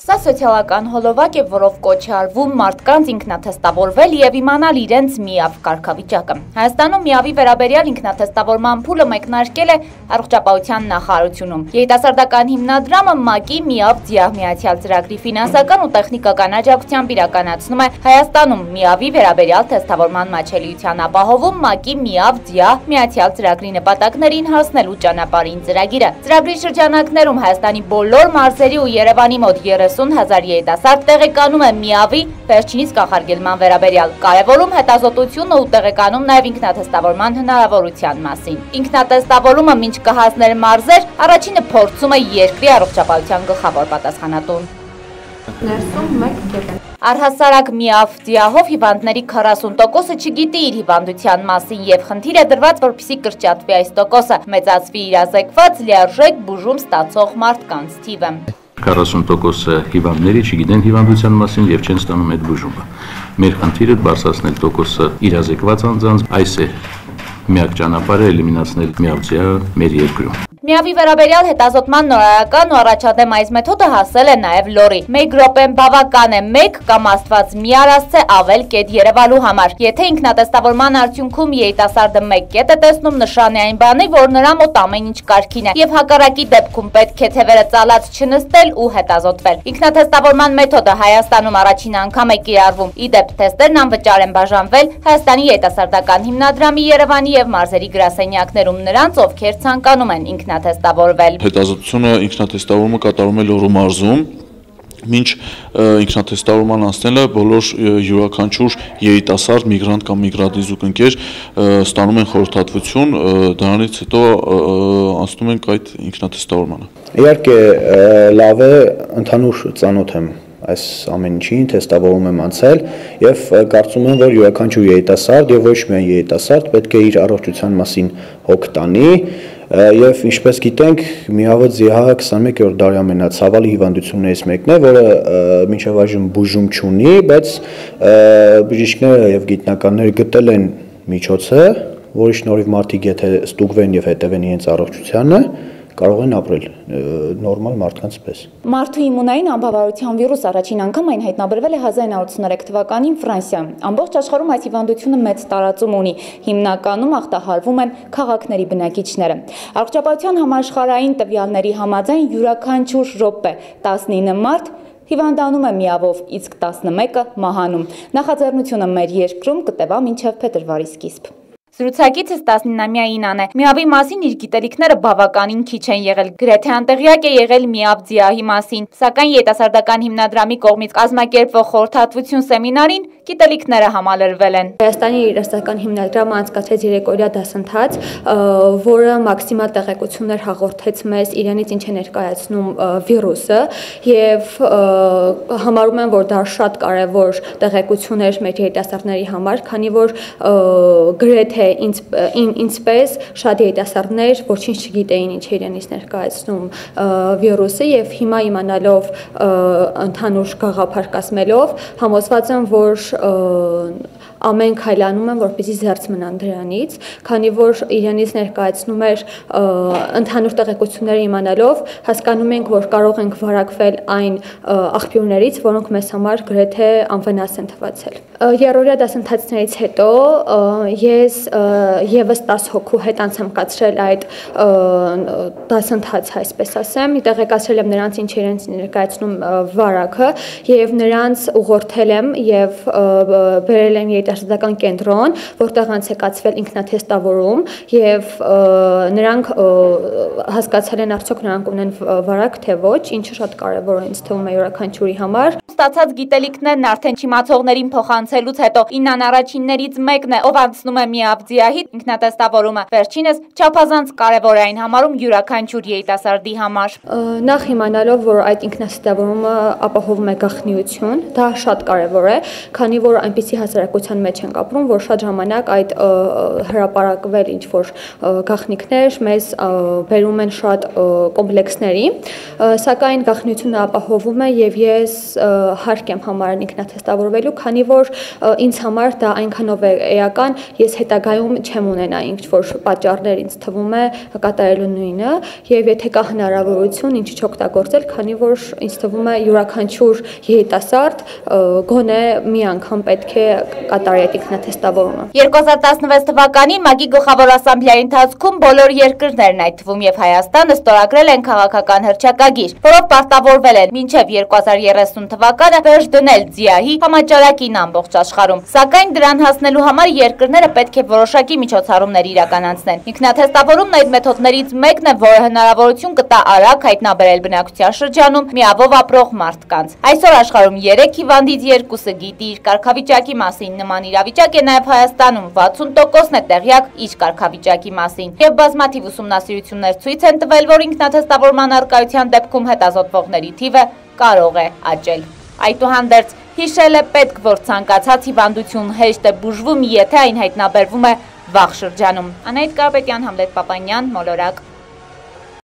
սոցիալական հոլովակ է, որով կոչ է արվում մարդկանց ինքնաթեստավորվել եւ իմանալ իրենց միավ կարգավիճակը։ Հայաստանում միավի վերաբերյալ ինքնաթեստավորման փուլը մեկնարկել է առողջապահության նախարարությունում։ Երիտասարդական հիմնադրամը ՄԱԿ-ի միավ ձիավ միացյալ ծրագրի ֆինանսական ու տեխնիկական աջակցությամբ իրականացնում է Հայաստանում միավի վերաբերյալ թեստավորման մաչելիության ապահովում ՄԱԿ-ի միավ ձիավ միացյալ ծրագրի նպատակներին հասնելու ճանապարհին ծրագիրը։ Ծրագրի շրջանակներում Հայաստանի բոլոր մարզերի ու Երևանի մոտ 30 հազար երիտասարդ տեղեկանում է միավի վերջինիս կախարգելման վերաբերյալ, կարևորում հետազոտությունը ու տեղեկանում նաև ինքնատեստավորման հնարավորության մասին։ Ինքնատեստավորումը մինչ կհասներ մարզեր, առաջինը փորձում է երկրի առողջապահության գլխավոր պատասխանատուն։ Ներսում մեկ կետ Առհասարակ միավ դիահով հիվանդների 40%-ը չգիտի իր հիվանդության մասին եւ խնդիր է դրված, որպեսի կրճատվի այս տոկոսը, մեծացվի իրազեկված լիարժեք բուժում ստացող մարդկանց թիվը։ 40%-ը հիվանդների չգիտեն հիվանդության մասին եւ չեն ստանում այդ բուժումը։ Մեր խնդիրը բարձրացնել տոկոսը իրազեկված անձանց, այս է միակ ճանապարհը էլիմինացնել միավձիա մեր երկրում։ Միավի վերաբերյալ հետազոտման նորարական ու առաջադեմ այս մեթոդը հասել է նաև լորի։ Մեկ ռոպեն բավական է մեկ կամ աստված մի արասցե ավել կետ երևալու համար։ Եթե ինքնատեստավորման արդյունքում երիտասարդը մեկ կետ է տեսնում նշան է այն բանի, որ նրա մոտ ամեն ինչ կարգին է եւ հակառակի դեպքում պետք է թևերը ծալած չնստել ու հետազոտվել։ Ինքնատեստավորման մեթոդը Հայաստանում առաջին անգամ է կիրառվում։ Իդեպ թեստերն անվճար են բաժանվել Հայաստանի երիտասարդական հիմնադրամի Երևանի եւ մարզերի գրասենյակներում նրանց, ովքեր ցանկանում են ինքն ինքնաթեստավորվել։ Հետազոտությունը ինքնաթեստավորումը կատարում է Լոռու մարզում Մինչ ինքնաթեստավորման անցնելը բոլոր յուրաքանչյուր երիտասարդ միգրանտ կամ միգրատիզուկ ընկեր ստանում են խորհրդատվություն, դրանից հետո անցնում ենք այդ ինքնաթեստավորմանը։ Իհարկե լավ է ընդհանուր ծանոթ եմ այս ամեն ինչին թեստավորում եմ անցել եւ կարծում եմ որ յուրաքանչյուր երիտասարդ եւ ոչ միայն երիտասարդ պետք է իր առողջության մասին հոգ տանի եւ ինչպես գիտենք միավը ԶՀ 21-րդ դարի ամենացավալի հիվանդություններից մեկն է, որը մինչև այժմ բուժում չունի, բայց բժիշկները եւ գիտնականները գտել են միջոցը, որի շնորհիվ մարդիկ եթե ստուգվեն եւ հետևեն իրենց առողջությանը, կարող են ապրել նորմալ մարդկանց պես։ Մարդու իմունային անբավարարության վիրուս առաջին անգամ այն հայտնաբերվել է 1983 թվականին Ֆրանսիայում։ Ամբողջ աշխարհում այս հիվանդությունը մեծ տարածում ունի։ Հիմնականում աղտահարվում են քաղաքների բնակիչները։ Առողջապահության համաշխարհային տվյալների համաձայն յուրաքանչյուր րոպե 19 մարդ հիվանդանում է միավով, իսկ 11-ը մահանում։ Նախաձեռնությունը մեր երկրում կտևա մինչև փետրվարի սկիզբ։ Զրուցակիցս 19-ամյա Ինան է։ Միավի մասին իր գիտելիքները բավականին քիչ են եղել։ Գրեթե անտեղյակ է եղել Միավ ձիահի մասին, սակայն երիտասարդական հիմնադրամի կողմից կազմակերպվող խորհրդատվություն սեմինարին գիտելիքները համալրվել են։ Հայաստանի երիտասարդական հիմնադրամը անցկացրեց երեկոյա դասընթաց, որը մաքսիմալ տեղեկություններ հաղորդեց մեզ իրենից ինչ է ներկայացնում վիրուսը եւ համարում եմ, որ դա շատ կարեւոր տեղեկություն էր մեր երիտասարդների համար, քանի որ գրեթե ինձ ինձպես շատ երիտասարդներ ոչինչ չգիտեին ինչ իրենից ներկայացնում վիրուսը եւ հիմա իմանալով ընդհանուր գաղափար կասմելով համոզված եմ որ ամեն քայլանում են, որպեսզի զերծ մնան դրանից, քանի որ իրենից ներկայացնում էր ընդհանուր տեղեկությունները իմանալով, հասկանում ենք, որ կարող ենք վարակվել այն աղբյուրներից, որոնք մեզ համար գրեթե անվնաս են թվացել։ Երրորդյա դասընթացներից հետո ես եւս 10 հոգու հետ անց եմ կացրել այդ դասընթացը, այսպես ասեմ, տեղեկացրել եմ նրանց ինչ իրենց ներկայացնում վարակը եւ նրանց ուղղորդել եմ եւ բերել եմ երիտասարդական կենտրոն, որտեղ անցեկացվել ինքնաթեստավորում եւ նրանք հասկացել են արդյոք նրանք ունեն վարակ թե ոչ, ինչը շատ կարեւոր է ինձ թվում է յուրաքանչյուրի համար ստացած գիտելիքներն արդեն չիմացողներին փոխանցելուց հետո իննան առաջիններից մեկն է, ով անցնում է միաբձիահի ինքնատեստավորումը։ Վերջինս չափազանց կարևոր է այն համարում յուրաքանչյուր երիտասարդի համար։ Նախ իմանալով, որ այդ ինքնատեստավորումը ապահովում է գաղտնիություն, դա շատ կարևոր է, քանի որ այնպիսի հասարակության սիտուացիան մեջ ենք ապրում, որ շատ ժամանակ այդ հրաապարակվել ինչ որ գաղտնիքներ մեզ բերում են շատ կոմպլեքսների, սակայն գաղտնիությունը ապահովում է եւ ես հարկ եմ համարել ինքնաթեստավորվելու, քանի որ ինձ համար դա այնքանով է էական, ես հետագայում չեմ ունենա ինչ որ պատճառներ ինձ թվում է կատարելու նույնը եւ եթե կա հնարավորություն ինչի չօգտագործել, քանի որ ինձ թվում է յուրաքանչյուր երիտասարդ գոնե մի անգամ պետք է կատարի այդ ինքնաթեստավորումը։ 2016 թվականի ՄԱԳ-ի գլխավոր ասամբլեայի ընթացքում բոլոր երկրներն, այդ թվում եւ Հայաստանը, ստորագրել են քաղաքական հրճակագիր, որով պարտավորվել են մինչև 2030 թվականը վերջ դնել ՁԻԱՀ-ի համաճարակին ամբողջ աշխարհում։ Սակայն դրան հասնելու համար երկրները պետք է որոշակի միջոցառումներ իրականացնեն։ Ինքնաթեստավորումն այդ մեթոդներից մեկն է, որը հնարավորություն կտա արագ հայտնաբերել բնակության շրջանում միավով ապրող մարդկանց։ Այսօր աշխարհում 3 հիվանդից 2-ը գիտի իր կարգավիճակի մասին։ Նման իրավիճակ է նաև Հայաստանում 60%-ն է տեղյակ իր կարգավիճակի մասին։ Եվ բազմաթիվ ուսումնասիրություններ ցույց են տվել, որ ինքնաթեստավորման արկայության դեպքում հետազոտվողների թիվը կարող է աճել։ Այդուհանդերձ հիշել է պետք, որ ցանկացած հիվանդություն հեշտ է բուժվում, եթե այն հայտնաբերվում է վաղ շրջանում։ Անահիտ Կարապետյան, Համլետ Պապանյան, Մոլորակ